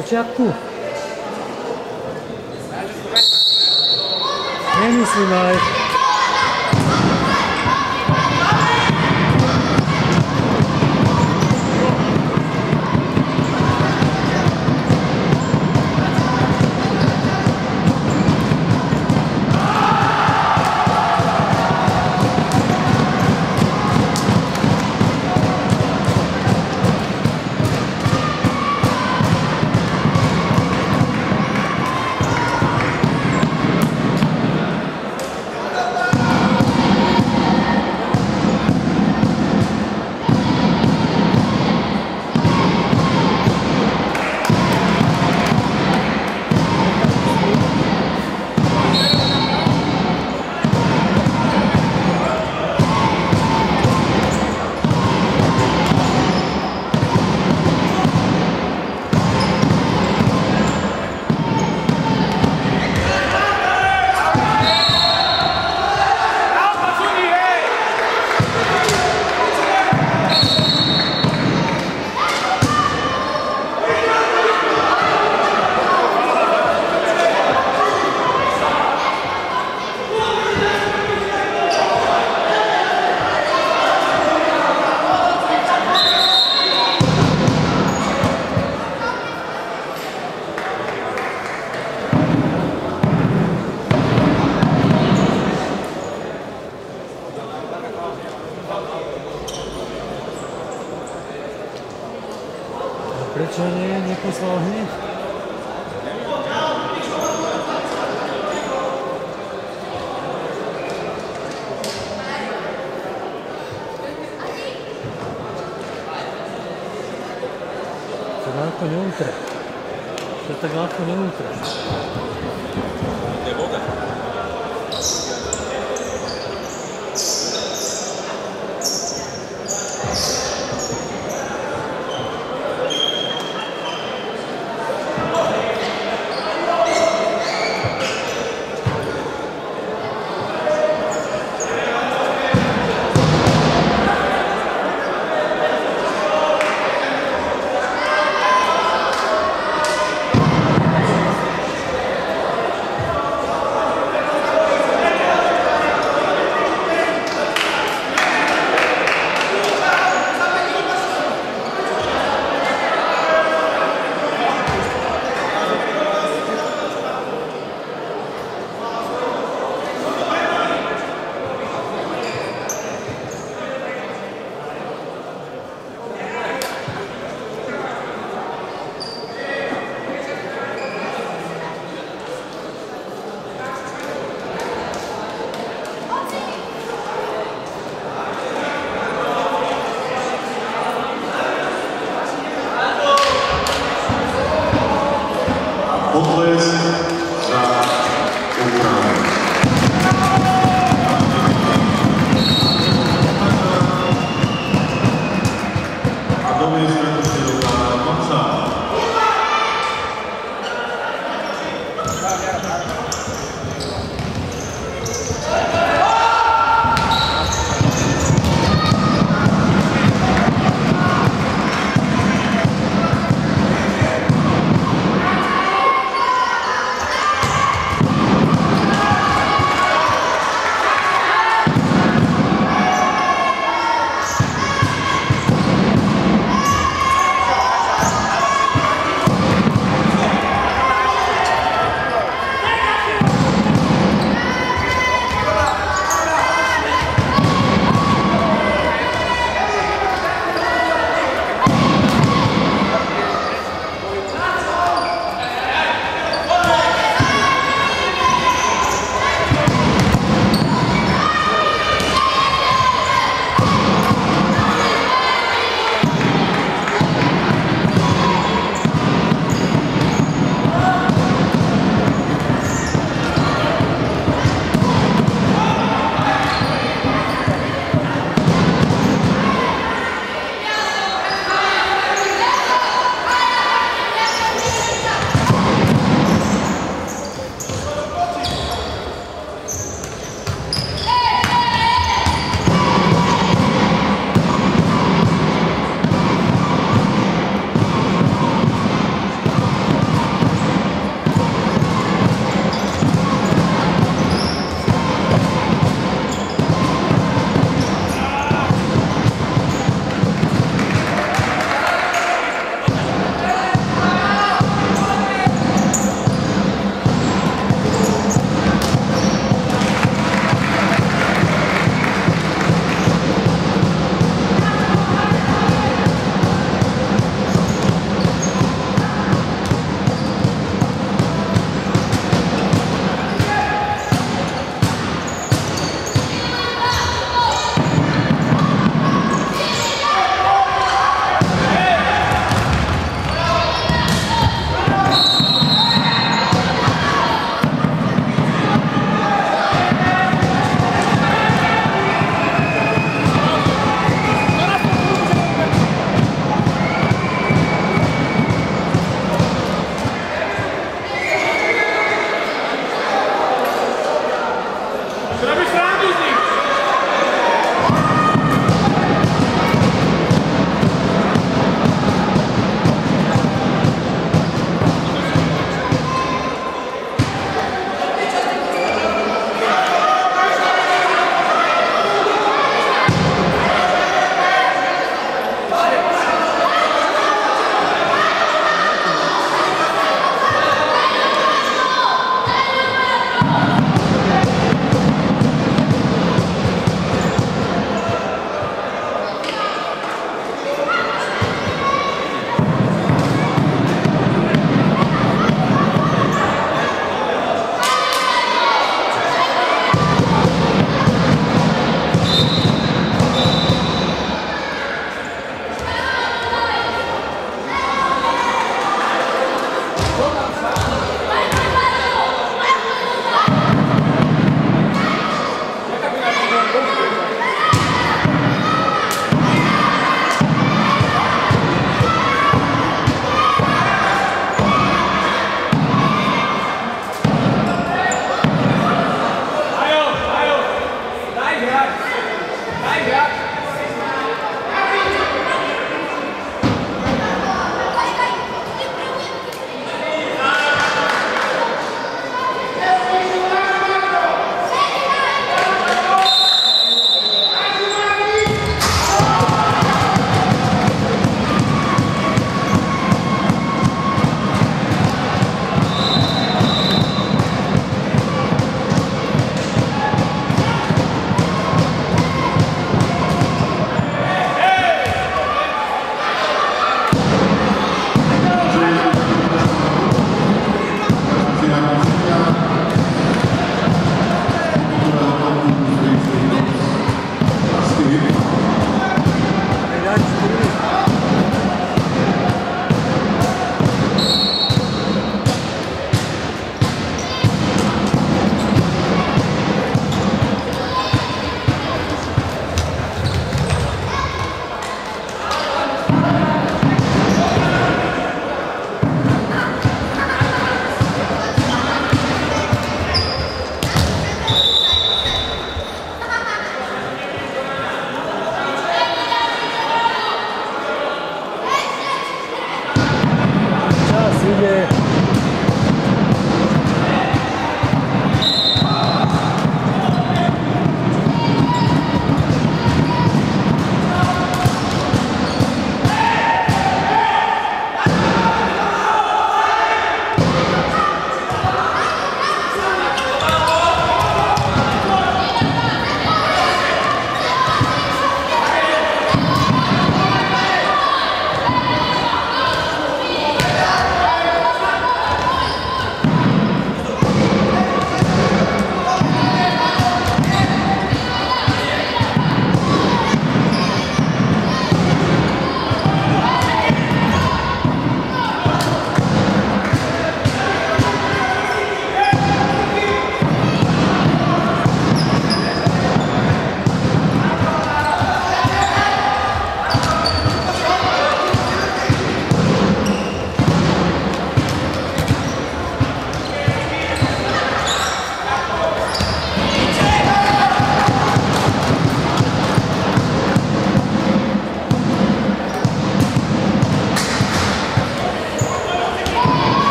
Na začiatku. Nemyslím,